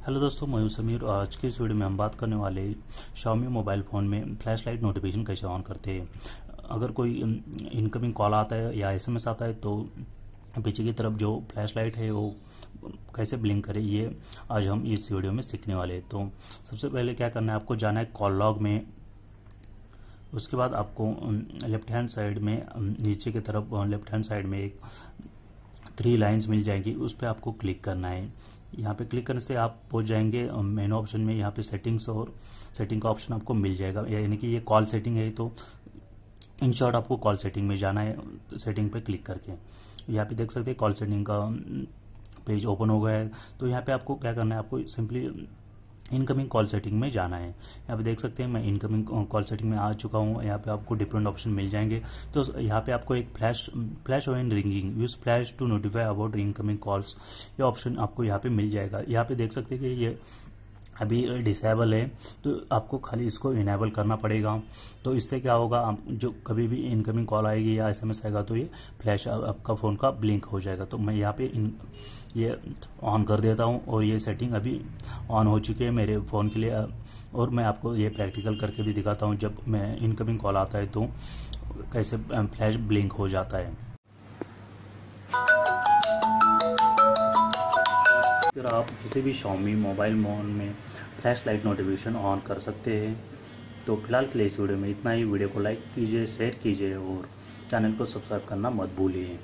Hello दोस्तों, मैं हूँ समीर और आज के इस वीडियो में हम बात करने वाले Xiaomi मोबाइल फ़ोन में फ्लैश लाइट नोटिफिकेशन कैसे ऑन करते हैं। अगर कोई इनकमिंग कॉल आता है या एसएमएस आता है तो पीछे की तरफ़ जो फ्लैश लाइट है वो कैसे ब्लिंक करे, ये आज हम इस वीडियो में सीखने वाले हैं। तो सबसे पहले क्या करना है, आपको जाना है कॉल लॉग में। उसके बाद आपको लेफ़्ट हैंड साइड में नीचे की तरफ़ लेफ़्ट हैंड साइड में एक थ्री लाइंस मिल जाएँगी, उस पर आपको क्लिक करना है। यहाँ पे क्लिक करने से आप पहुँच जाएँगे मेनू ऑप्शन में यहाँ पे सेटिंग्स और सेटिंग का ऑप्शन आपको मिल जाएगा। यानी कि ये कॉल सेटिंग है तो इन शॉर्ट आपको कॉल सेटिंग में जाना है सेटिंग पे क्लिक करके। यहाँ पे देख सकते हैं कॉल सेटिंग का पेज ओपन हो गया है। तो यहाँ पे आपको क्या करना है, आपको सिंपली इनकमिंग कॉल सेटिंग में जाना है। यहाँ पे देख सकते हैं, मैं इनकमिंग कॉल सेटिंग में आ चुका हूँ, यहाँ पे आपको डिफरेंट ऑप्शन मिल जाएँगे। तो यहाँ पे आपको एक flash flash on and ringing use flash to notify about incoming calls ये ऑप्शन आपको यहाँ पे मिल जाएगा। यहाँ पे देख सकते हैं कि ये अभी डिसेबल है तो आपको खाली इसको इनेबल करना पड़ेगा। तो इससे क्या होगा, आप जो कभी भी इनकमिंग कॉल आएगी या एसएमएस आएगा तो ये फ्लैश आपका फ़ोन का ब्लिंक हो जाएगा। तो मैं यहाँ पे इन, ये ऑन कर देता हूँ और ये सेटिंग अभी ऑन हो चुकी है मेरे फ़ोन के लिए। और मैं आपको ये प्रैक्टिकल करके भी दिखाता हूँ, जब मैं इनकमिंग कॉल आता है तो कैसे फ्लैश ब्लिंक हो जाता है। फिर आप किसी भी शॉमी मोबाइल मोन में फ्लैश लाइट नोटिफिकेशन ऑन कर सकते हैं। तो फ़िलहाल के लिए इस वीडियो में इतना ही। वीडियो को लाइक कीजिए शेयर कीजिए और चैनल को सब्सक्राइब करना मत भूलिए।